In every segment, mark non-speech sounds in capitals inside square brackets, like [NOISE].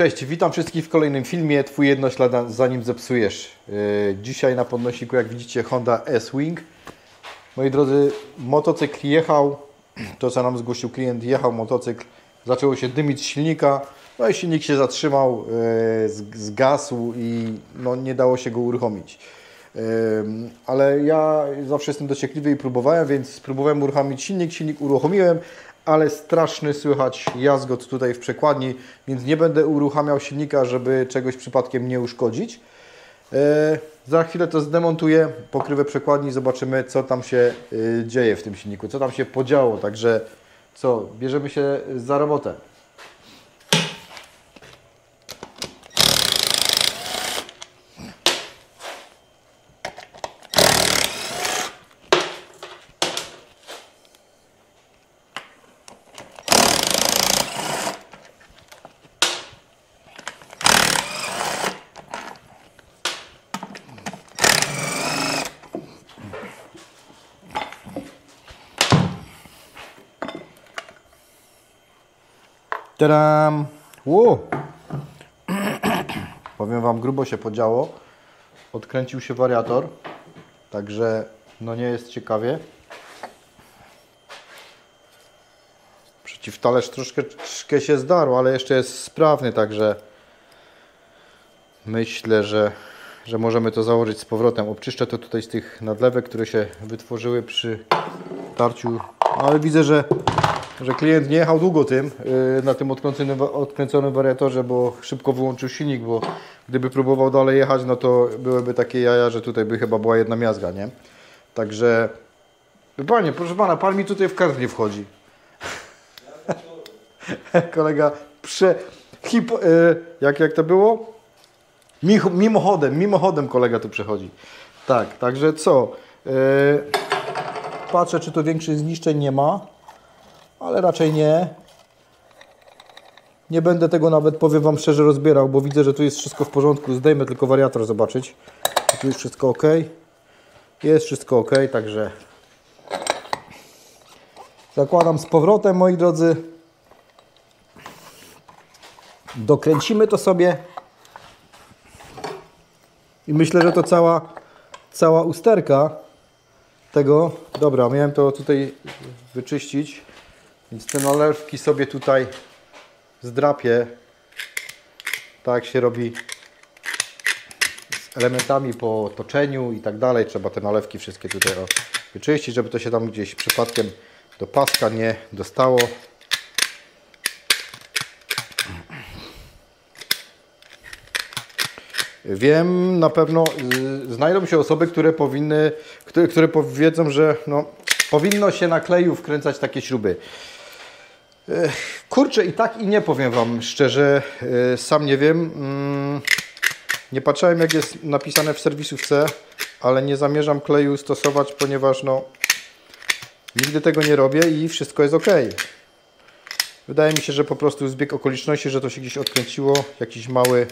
Cześć, witam wszystkich w kolejnym filmie Twój jednoślad zanim zepsujesz. Yy, Dzisiaj na podnosiku, jak widzicie, Honda S-Wing. Moi drodzy, motocykl jechał, to co nam zgłosił klient, jechał motocykl, zaczęło się dymić z silnika, no i silnik się zatrzymał, z- zgasł i no, nie dało się go uruchomić. Yy, Ale ja zawsze jestem dociekliwy i próbowałem, więc spróbowałem uruchomić silnik, silnik uruchomiłem, ale straszny słychać jazgot tutaj w przekładni, więc nie będę uruchamiał silnika, żeby czegoś przypadkiem nie uszkodzić. E, Za chwilę to zdemontuję, pokrywę przekładni, zobaczymy co tam się e, dzieje w tym silniku, co tam się podziało. Także co, bierzemy się za robotę. Tadam! Ło! [CLEARS THROAT] Powiem Wam, grubo się podziało. Odkręcił się wariator, także no nie jest ciekawie. Przeciwtalerz troszkę, troszkę się zdarł, ale jeszcze jest sprawny, także myślę, że, że możemy to założyć z powrotem. Obczyszczę to tutaj z tych nadlewek, które się wytworzyły przy tarciu, ale widzę, że, że klient nie jechał długo tym, yy, na tym odkręconym, odkręconym wariatorze, bo szybko wyłączył silnik, bo gdyby próbował dalej jechać, no to byłyby takie jaja, że tutaj by chyba była jedna miazga, nie? Także, panie, proszę pana, pan mi tutaj w kadr nie wchodzi. [LAUGHS] Kolega prze... Hip, yy, jak, jak to było? Mimochodem, mimochodem kolega tu przechodzi. Tak, także co? Yy, patrzę, czy tu większych zniszczeń nie ma, ale raczej nie. Nie będę tego nawet, powiem Wam szczerze, rozbierał, bo widzę, że tu jest wszystko w porządku. Zdejmę tylko wariator zobaczyć. Czy tu jest wszystko ok. Jest wszystko ok, także zakładam z powrotem, moi drodzy. Dokręcimy to sobie. I myślę, że to cała, cała usterka tego. Dobra, miałem to tutaj wyczyścić, więc te nalewki sobie tutaj zdrapię. Tak się robi z elementami po toczeniu i tak dalej. Trzeba te nalewki wszystkie tutaj wyczyścić, żeby to się tam gdzieś przypadkiem do paska nie dostało. Wiem na pewno, y, znajdą się osoby, które powinny, które, które powiedzą, że no, powinno się na kleju wkręcać takie śruby. Ech, Kurczę, i tak i nie powiem Wam szczerze, y, sam nie wiem. Mm, Nie patrzałem jak jest napisane w serwisówce, ale nie zamierzam kleju stosować, ponieważ no, nigdy tego nie robię i wszystko jest ok. Wydaje mi się, że po prostu zbieg okoliczności, że to się gdzieś odkręciło, jakiś mały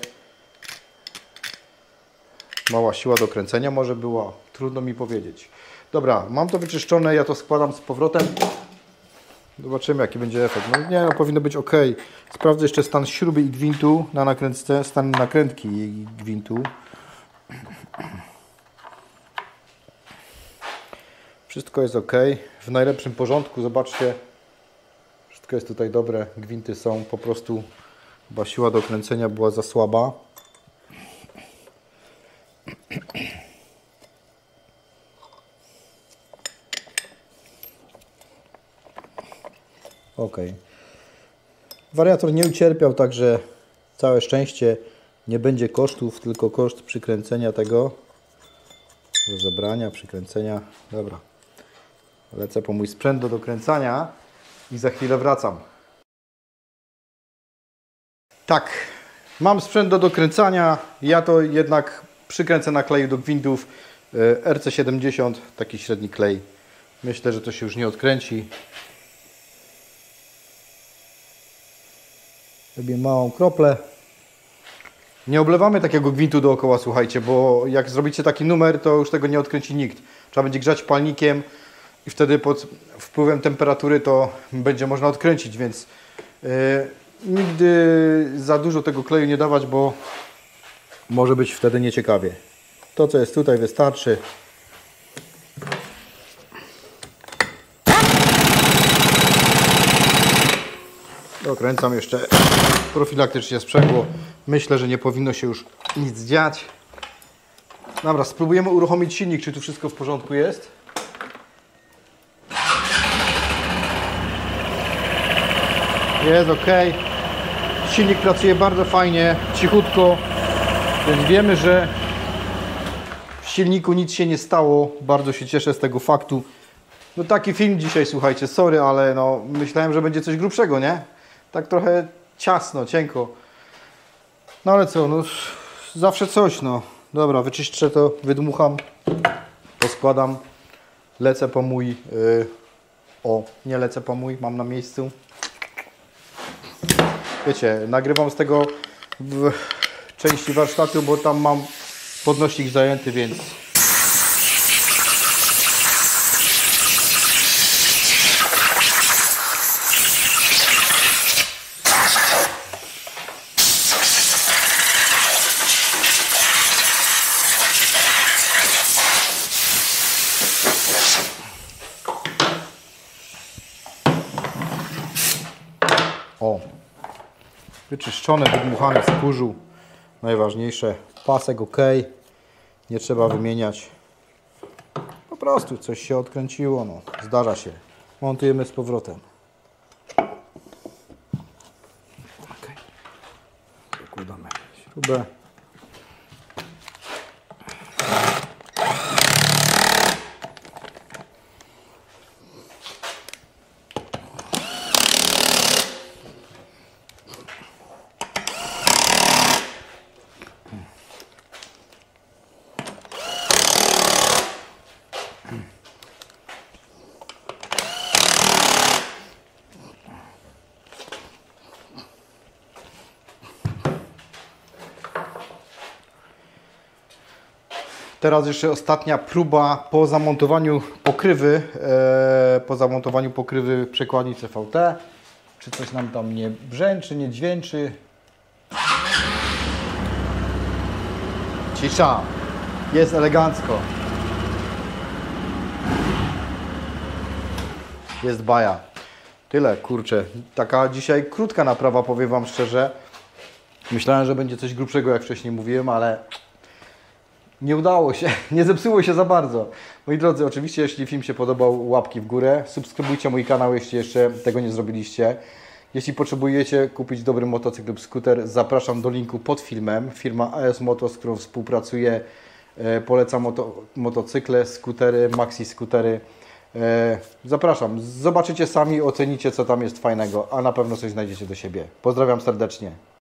Mała siła do kręcenia może była, trudno mi powiedzieć. Dobra, mam to wyczyszczone, ja to składam z powrotem. Zobaczymy jaki będzie efekt. No nie, no, powinno być ok. Sprawdzę jeszcze stan śruby i gwintu na nakrętce, stan nakrętki i gwintu. Wszystko jest ok. W najlepszym porządku, zobaczcie. Wszystko jest tutaj dobre, gwinty są po prostu, chyba siła do kręcenia była za słaba. Ok. Wariator nie ucierpiał, także całe szczęście nie będzie kosztów, tylko koszt przykręcenia tego. Rozebrania, przykręcenia. Dobra. Lecę po mój sprzęt do dokręcania i za chwilę wracam. Tak, mam sprzęt do dokręcania. Ja to jednak przykręcę na kleju do gwintów e, RC70, taki średni klej. Myślę, że to się już nie odkręci. Robię małą kroplę. Nie oblewamy takiego gwintu dookoła, słuchajcie, bo jak zrobicie taki numer, to już tego nie odkręci nikt. Trzeba będzie grzać palnikiem i wtedy pod wpływem temperatury to będzie można odkręcić, więc yy, nigdy za dużo tego kleju nie dawać, bo może być wtedy nieciekawie. To, co jest tutaj, wystarczy. Dokręcam jeszcze profilaktycznie sprzęgło. Myślę, że nie powinno się już nic dziać. Dobra, spróbujemy uruchomić silnik, czy tu wszystko w porządku jest. Jest ok. Silnik pracuje bardzo fajnie, cichutko, więc wiemy, że w silniku nic się nie stało. Bardzo się cieszę z tego faktu. No taki film dzisiaj, słuchajcie, sorry, ale no myślałem, że będzie coś grubszego, nie? Tak trochę ciasno, cienko. No ale co, no zawsze coś, no. Dobra, wyczyszczę to, wydmucham, poskładam, lecę po mój, yy, o, nie lecę po mój, mam na miejscu. Wiecie, nagrywam z tego w części warsztatu, bo tam mam podnośnik zajęty, więc O, wyczyszczone, wydmuchane z kurzu. Najważniejsze, pasek ok, nie trzeba wymieniać. Po prostu coś się odkręciło, no, zdarza się. Montujemy z powrotem. Ok, zakładamy śrubę. Teraz jeszcze ostatnia próba po zamontowaniu pokrywy, e, po zamontowaniu pokrywy przekładni CVT. Czy coś nam tam nie brzęczy, nie dźwięczy. Cisza. Jest elegancko. Jest baja. Tyle, kurczę. Taka dzisiaj krótka naprawa, powiem Wam szczerze. Myślałem, że będzie coś grubszego, jak wcześniej mówiłem, ale nie udało się, [LAUGHS] nie zepsuło się za bardzo. Moi drodzy, oczywiście jeśli film się podobał, łapki w górę. Subskrybujcie mój kanał, jeśli jeszcze tego nie zrobiliście. Jeśli potrzebujecie kupić dobry motocykl lub skuter, zapraszam do linku pod filmem. Firma AS Moto, z którą współpracuję, e, poleca moto, motocykle, skutery, maxi skutery. E, zapraszam, zobaczycie sami, ocenicie co tam jest fajnego, a na pewno coś znajdziecie do siebie. Pozdrawiam serdecznie.